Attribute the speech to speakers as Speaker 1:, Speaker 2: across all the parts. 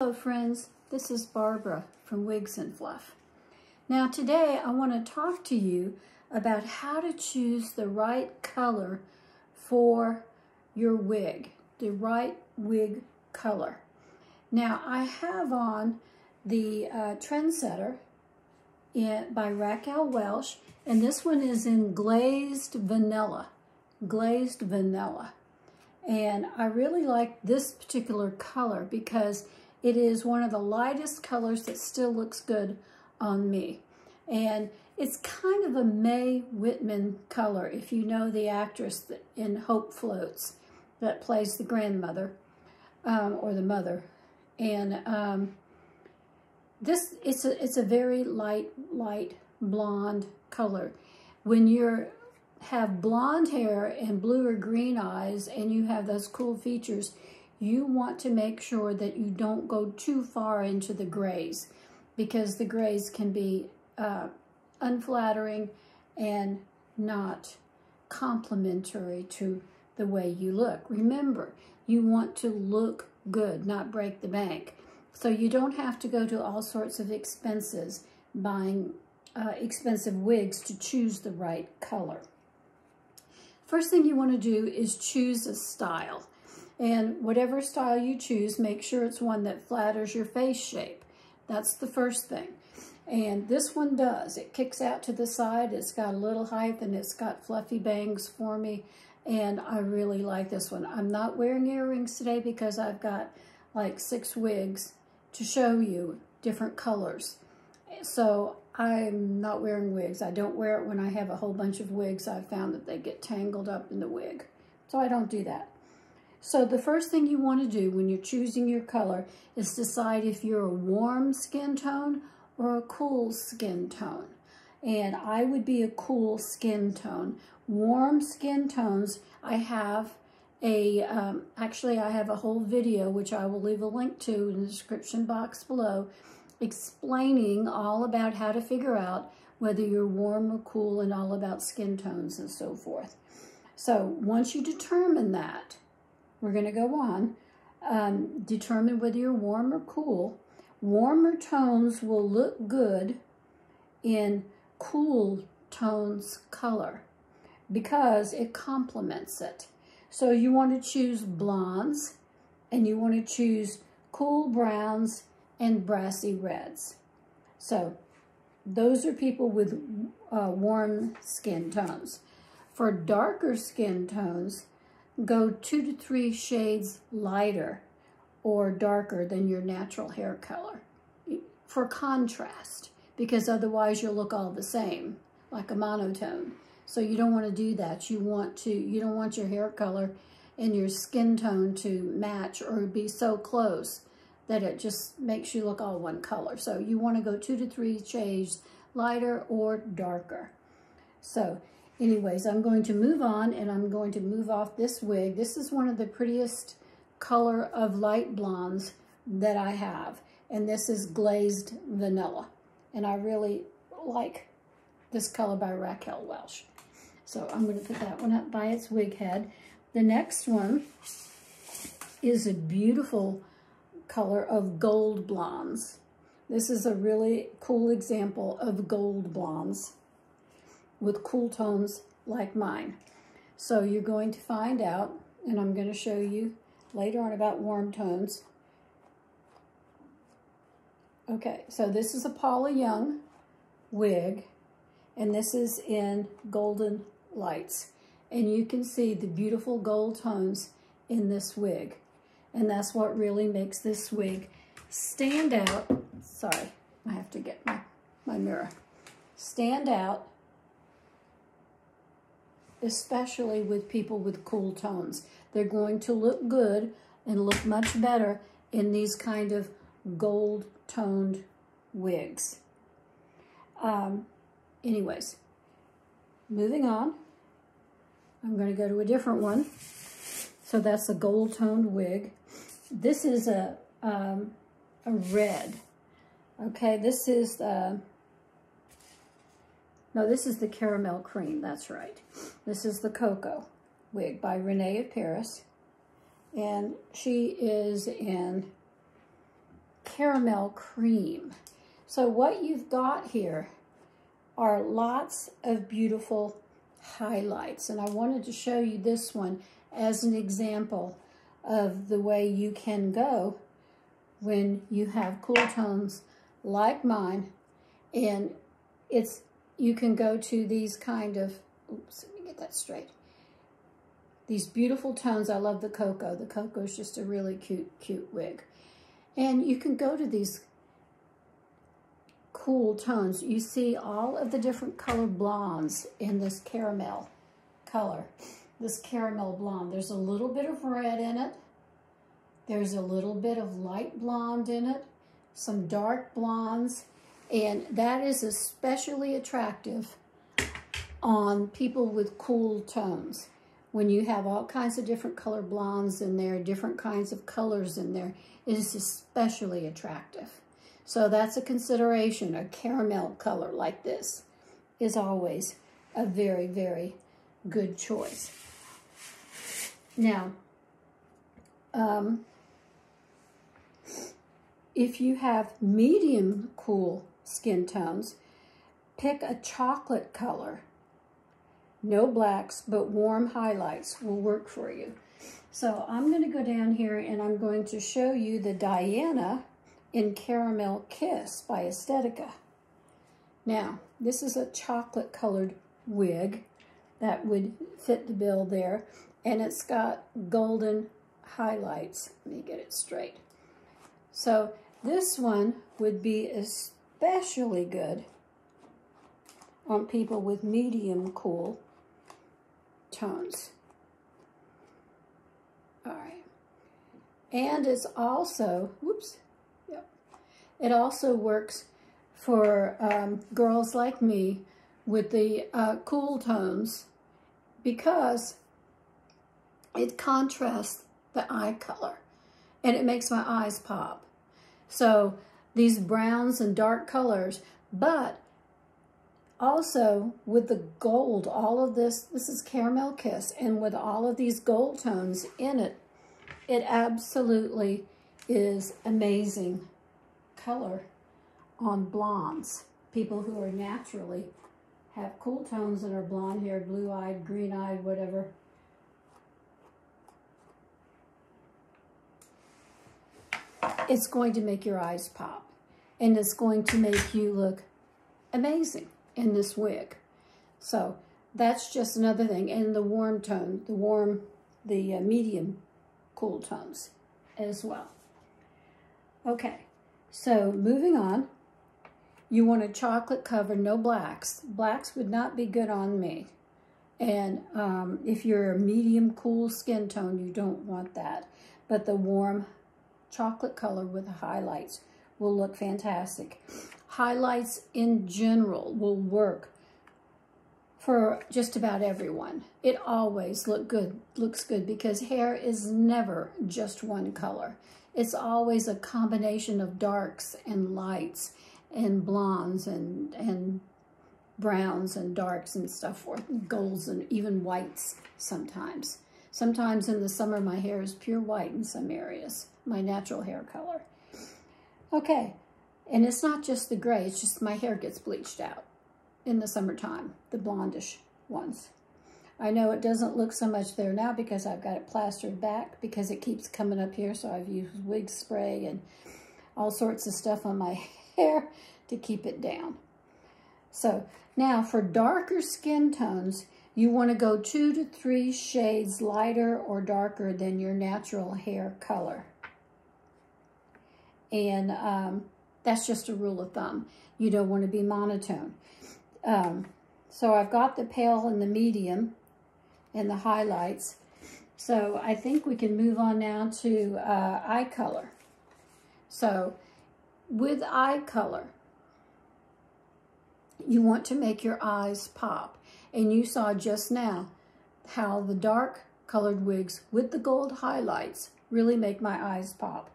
Speaker 1: Hello friends, this is Barbara from Wigs and Fluff. Now today I want to talk to you about how to choose the right color for your wig, the right wig color. Now I have on the uh, Trendsetter in, by Raquel Welch and this one is in glazed vanilla, glazed vanilla. And I really like this particular color because it is one of the lightest colors that still looks good on me. And it's kind of a Mae Whitman color, if you know the actress in Hope Floats that plays the grandmother um, or the mother. And um, this, it's a, it's a very light, light blonde color. When you have blonde hair and blue or green eyes and you have those cool features, you want to make sure that you don't go too far into the grays because the grays can be uh, unflattering and not complementary to the way you look. Remember, you want to look good, not break the bank. So you don't have to go to all sorts of expenses buying uh, expensive wigs to choose the right color. First thing you want to do is choose a style. And whatever style you choose, make sure it's one that flatters your face shape. That's the first thing. And this one does. It kicks out to the side. It's got a little height and it's got fluffy bangs for me. And I really like this one. I'm not wearing earrings today because I've got like six wigs to show you different colors. So I'm not wearing wigs. I don't wear it when I have a whole bunch of wigs. I've found that they get tangled up in the wig. So I don't do that. So the first thing you want to do when you're choosing your color is decide if you're a warm skin tone or a cool skin tone. And I would be a cool skin tone. Warm skin tones, I have a, um, actually I have a whole video which I will leave a link to in the description box below explaining all about how to figure out whether you're warm or cool and all about skin tones and so forth. So once you determine that, we're going to go on. Um, determine whether you're warm or cool. Warmer tones will look good in cool tones color because it complements it. So you want to choose blondes and you want to choose cool browns and brassy reds. So those are people with uh, warm skin tones. For darker skin tones, go two to three shades lighter or darker than your natural hair color for contrast because otherwise you'll look all the same like a monotone. So you don't want to do that. You want to you don't want your hair color and your skin tone to match or be so close that it just makes you look all one color. So you want to go two to three shades lighter or darker. So anyways, I'm going to move on and I'm going to move off this wig. This is one of the prettiest color of light blondes that I have. And this is glazed vanilla. And I really like this color by Raquel Welch. So I'm going to put that one up by its wig head. The next one is a beautiful color of gold blondes. This is a really cool example of gold blondes with cool tones like mine. So you're going to find out, and I'm going to show you later on about warm tones. Okay, so this is a Paula Young wig, and this is in Golden Lights. And you can see the beautiful gold tones in this wig. And that's what really makes this wig stand out. Sorry, I have to get my, my mirror. Stand out especially with people with cool tones. They're going to look good and look much better in these kind of gold toned wigs. Um, anyways, moving on. I'm going to go to a different one. So that's a gold toned wig. This is a, um, a red. Okay, this is uh, no, this is the caramel cream, that's right. This is the Coco wig by Rene of Paris. And she is in caramel cream. So what you've got here are lots of beautiful highlights. And I wanted to show you this one as an example of the way you can go when you have cool tones like mine. And it's you can go to these kind of, oops, let me get that straight. These beautiful tones. I love the Coco. The Coco is just a really cute, cute wig. And you can go to these cool tones. You see all of the different color blondes in this caramel color, this caramel blonde. There's a little bit of red in it. There's a little bit of light blonde in it, some dark blondes, and that is especially attractive on people with cool tones. When you have all kinds of different color blondes in there, different kinds of colors in there, it is especially attractive. So that's a consideration. A caramel color like this is always a very, very good choice. Now, um, if you have medium cool skin tones, pick a chocolate color. No blacks, but warm highlights will work for you. So I'm going to go down here and I'm going to show you the Diana in Caramel Kiss by Estetica. Now, this is a chocolate colored wig that would fit the bill there. And it's got golden highlights. Let me get it straight. So this one would be especially good on people with medium cool tones. All right. And it's also, whoops, yep. it also works for um, girls like me with the uh, cool tones because it contrasts the eye color and it makes my eyes pop. So these browns and dark colors, but also with the gold, all of this, this is Caramel Kiss, and with all of these gold tones in it, it absolutely is amazing color on blondes. People who are naturally have cool tones and are blonde haired, blue eyed, green eyed, whatever. It's going to make your eyes pop and it's going to make you look amazing in this wig. So that's just another thing. And the warm tone, the warm, the uh, medium cool tones as well. Okay. So moving on, you want a chocolate cover, no blacks. Blacks would not be good on me. And um, if you're a medium cool skin tone, you don't want that. But the warm chocolate color with the highlights will look fantastic. Highlights in general will work for just about everyone. It always look good, looks good because hair is never just one color. It's always a combination of darks and lights and blondes and, and browns and darks and stuff forth, golds and even whites sometimes. Sometimes in the summer, my hair is pure white in some areas, my natural hair color. Okay, and it's not just the gray, it's just my hair gets bleached out in the summertime, the blondish ones. I know it doesn't look so much there now because I've got it plastered back because it keeps coming up here. So I've used wig spray and all sorts of stuff on my hair to keep it down. So now for darker skin tones, you want to go two to three shades lighter or darker than your natural hair color. And um, that's just a rule of thumb. You don't want to be monotone. Um, so I've got the pale and the medium and the highlights. So I think we can move on now to uh, eye color. So with eye color, you want to make your eyes pop. And you saw just now how the dark colored wigs with the gold highlights really make my eyes pop.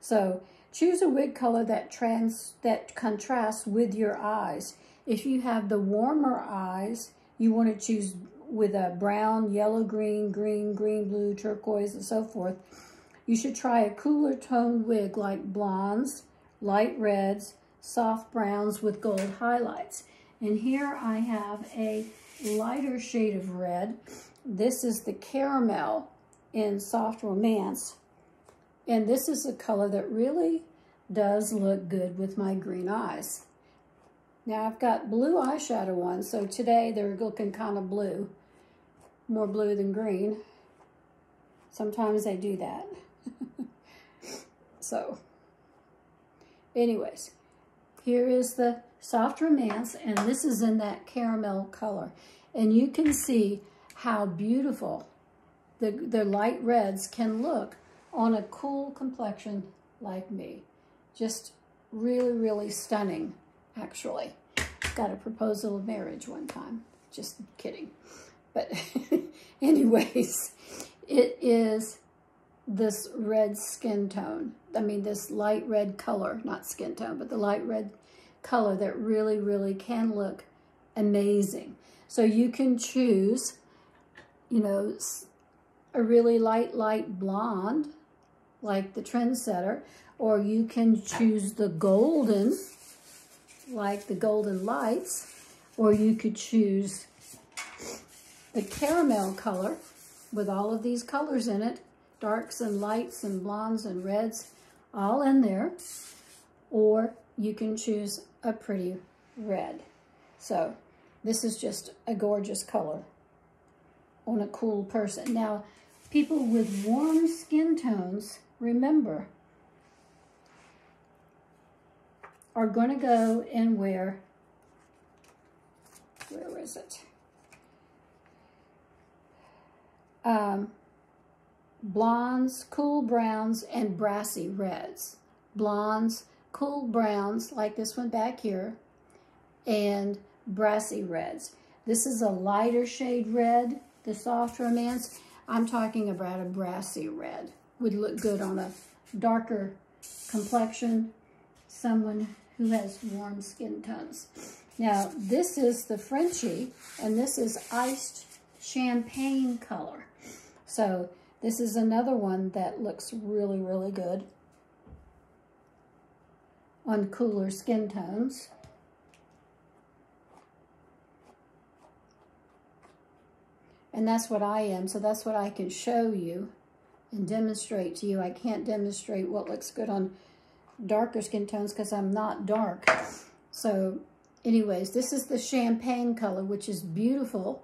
Speaker 1: So choose a wig color that trans that contrasts with your eyes. If you have the warmer eyes, you want to choose with a brown, yellow, green, green, green, blue, turquoise, and so forth, you should try a cooler toned wig like blondes, light reds, soft browns with gold highlights. And here I have a lighter shade of red. This is the caramel in Soft Romance. And this is a color that really does look good with my green eyes. Now I've got blue eyeshadow on, so today they're looking kind of blue. More blue than green. Sometimes they do that. so, anyways, here is the Soft Romance, and this is in that caramel color. And you can see how beautiful the, the light reds can look on a cool complexion like me. Just really, really stunning, actually. Got a proposal of marriage one time. Just kidding. But anyways, it is this red skin tone. I mean, this light red color, not skin tone, but the light red color that really, really can look amazing. So you can choose, you know, a really light, light blonde, like the trendsetter, or you can choose the golden, like the golden lights, or you could choose the caramel color with all of these colors in it, darks and lights and blondes and reds, all in there, or you can choose a pretty red. So this is just a gorgeous color on a cool person. Now, people with warm skin tones, remember, are going to go and wear, where is it? Um, blondes, cool browns, and brassy reds. Blondes, cool browns, like this one back here, and brassy reds. This is a lighter shade red, the soft romance. I'm talking about a brassy red. Would look good on a darker complexion, someone who has warm skin tones. Now, this is the Frenchy, and this is iced champagne color. So this is another one that looks really, really good on cooler skin tones. And that's what I am, so that's what I can show you and demonstrate to you. I can't demonstrate what looks good on darker skin tones because I'm not dark. So anyways, this is the champagne color, which is beautiful.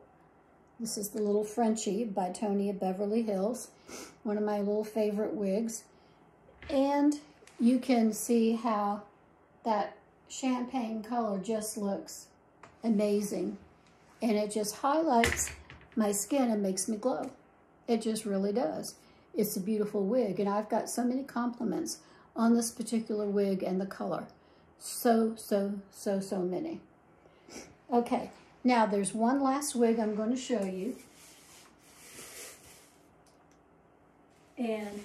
Speaker 1: This is the little Frenchy by Tony of Beverly Hills, one of my little favorite wigs. And you can see how that champagne color just looks amazing. And it just highlights my skin and makes me glow. It just really does. It's a beautiful wig, and I've got so many compliments on this particular wig and the color. So, so, so, so many. Okay, now there's one last wig I'm going to show you. And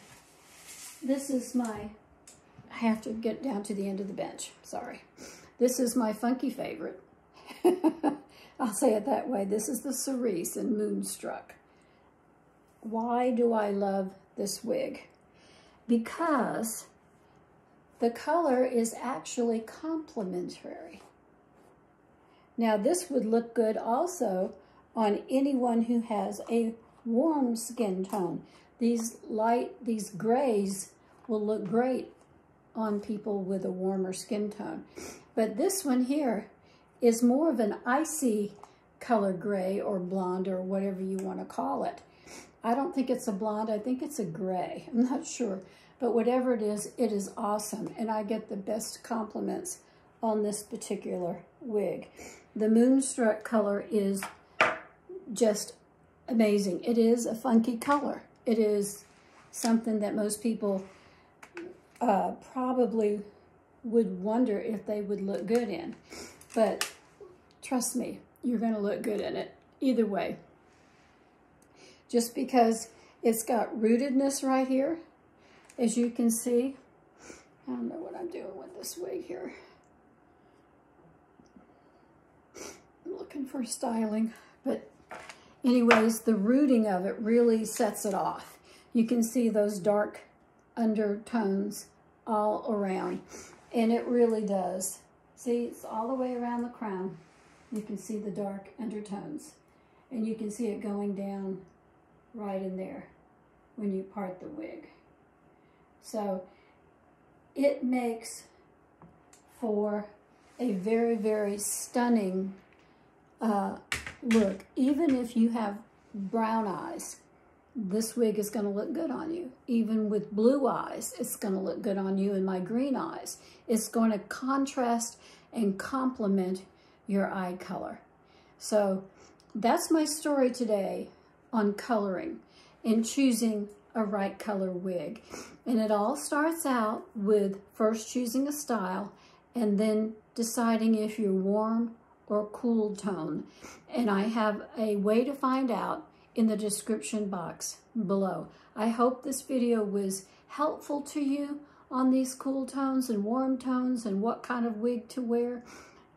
Speaker 1: this is my, I have to get down to the end of the bench, sorry. This is my funky favorite. I'll say it that way. This is the Cerise in Moonstruck. Why do I love this wig? Because the color is actually complementary. Now this would look good also on anyone who has a warm skin tone. These light, these grays will look great on people with a warmer skin tone. But this one here is more of an icy color gray or blonde or whatever you want to call it. I don't think it's a blonde. I think it's a gray. I'm not sure. But whatever it is, it is awesome. And I get the best compliments on this particular wig. The Moonstruck color is just amazing. It is a funky color. It is something that most people uh, probably would wonder if they would look good in. But trust me, you're going to look good in it either way. Just because it's got rootedness right here, as you can see. I don't know what I'm doing with this wig here. I'm looking for styling, but anyways, the rooting of it really sets it off. You can see those dark undertones all around. And it really does. See, it's all the way around the crown. You can see the dark undertones. And you can see it going down right in there when you part the wig. So it makes for a very, very stunning uh, look. Even if you have brown eyes, this wig is going to look good on you. Even with blue eyes, it's going to look good on you and my green eyes. It's going to contrast and complement your eye color. So that's my story today on coloring and choosing a right color wig. And it all starts out with first choosing a style and then deciding if you're warm or cool tone. And I have a way to find out in the description box below. I hope this video was helpful to you on these cool tones and warm tones and what kind of wig to wear.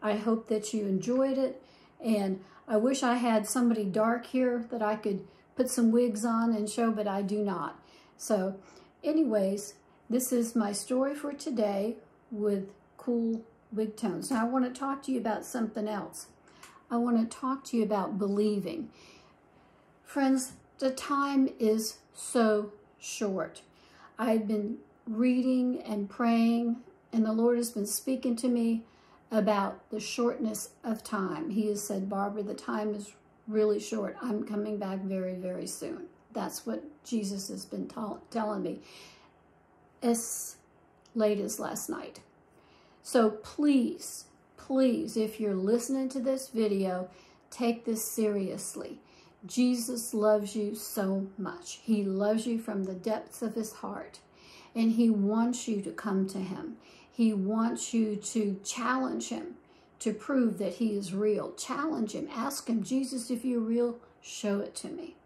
Speaker 1: I hope that you enjoyed it and I wish I had somebody dark here that I could put some wigs on and show, but I do not. So anyways, this is my story for today with cool wig tones. Now I want to talk to you about something else. I want to talk to you about believing. Friends, the time is so short. I've been reading and praying, and the Lord has been speaking to me about the shortness of time. He has said, Barbara, the time is really short. I'm coming back very, very soon. That's what Jesus has been telling me as late as last night. So please, please, if you're listening to this video, take this seriously. Jesus loves you so much. He loves you from the depths of his heart, and he wants you to come to him. He wants you to challenge him to prove that he is real. Challenge him. Ask him, Jesus, if you're real, show it to me.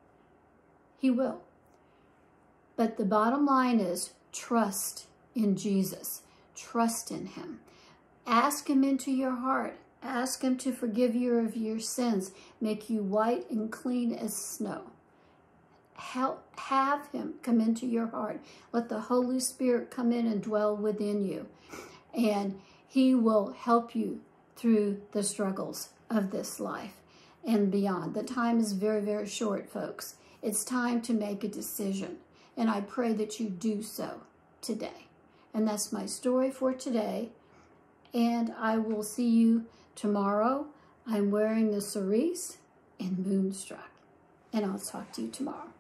Speaker 1: He will. But the bottom line is trust in Jesus. Trust in him. Ask him into your heart. Ask him to forgive you of your sins, make you white and clean as snow. Help, have him come into your heart. Let the Holy Spirit come in and dwell within you. And he will help you through the struggles of this life and beyond. The time is very, very short, folks. It's time to make a decision. And I pray that you do so today. And that's my story for today. And I will see you tomorrow. I'm wearing the cerise and moonstruck. And I'll talk to you tomorrow.